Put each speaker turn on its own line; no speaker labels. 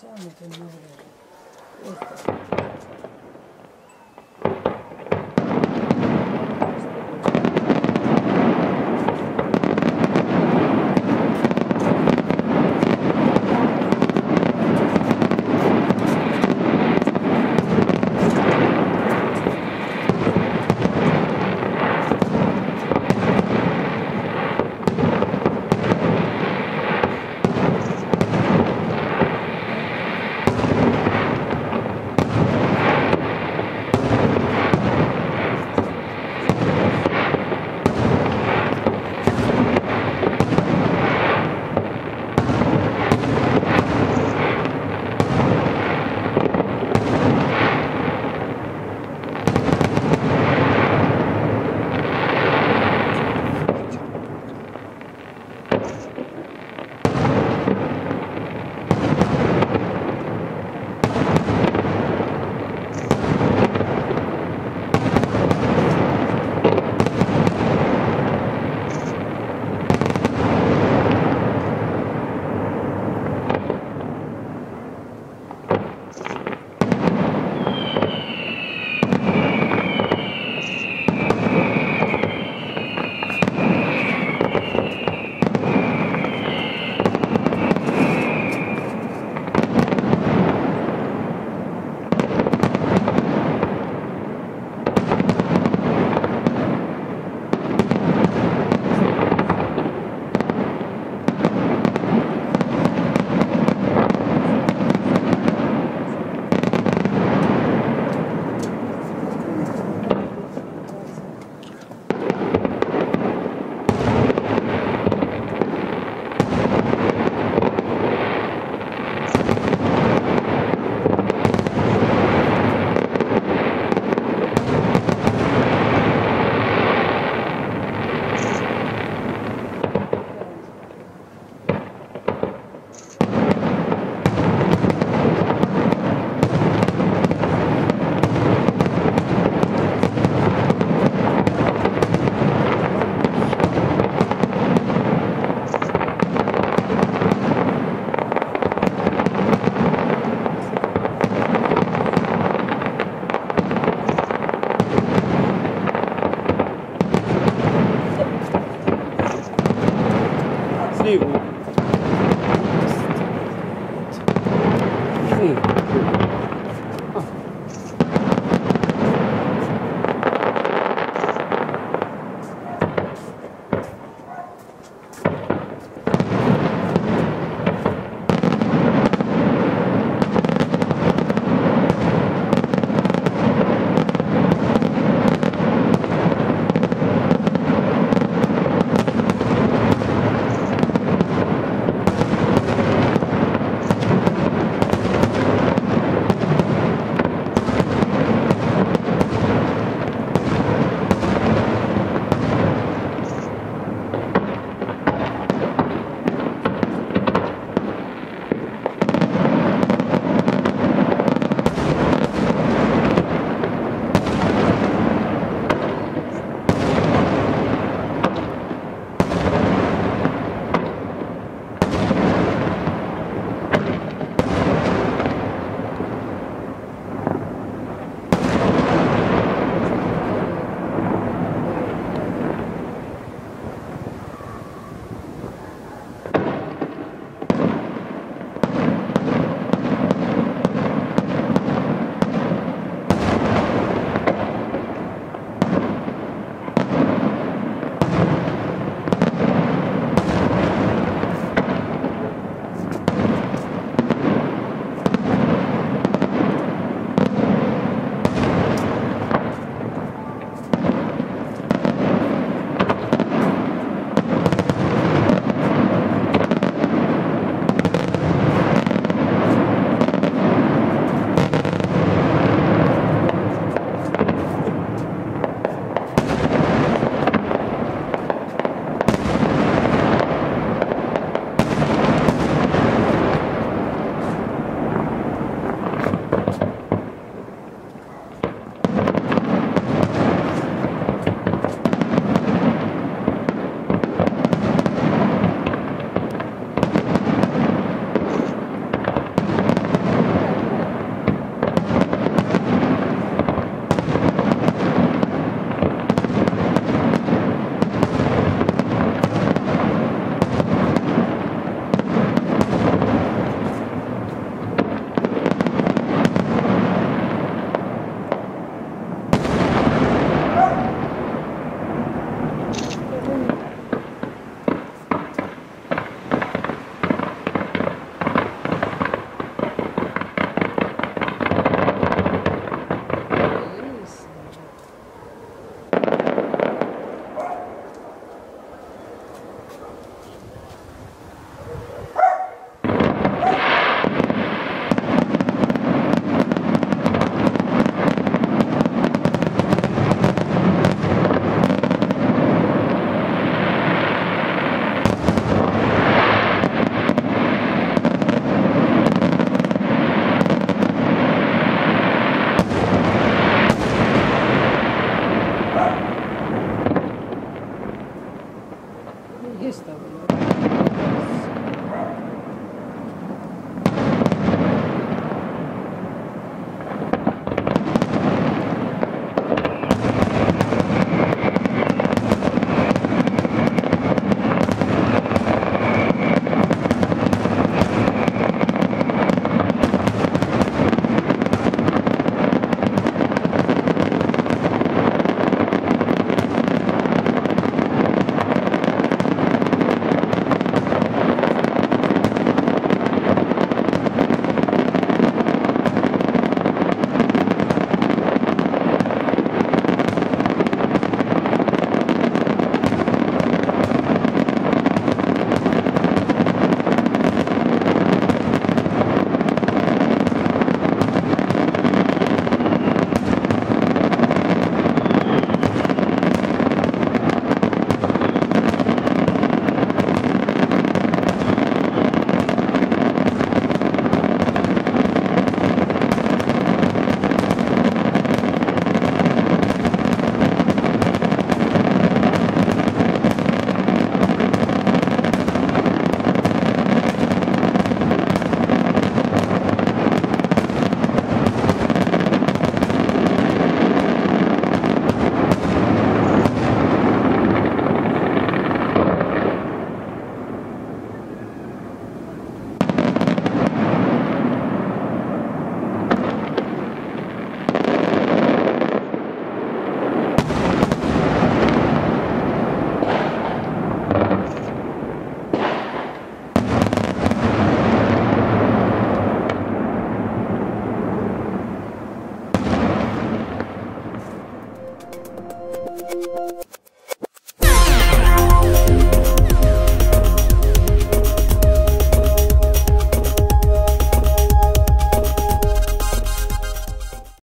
Самі то не говорили. Ось так. счастливы.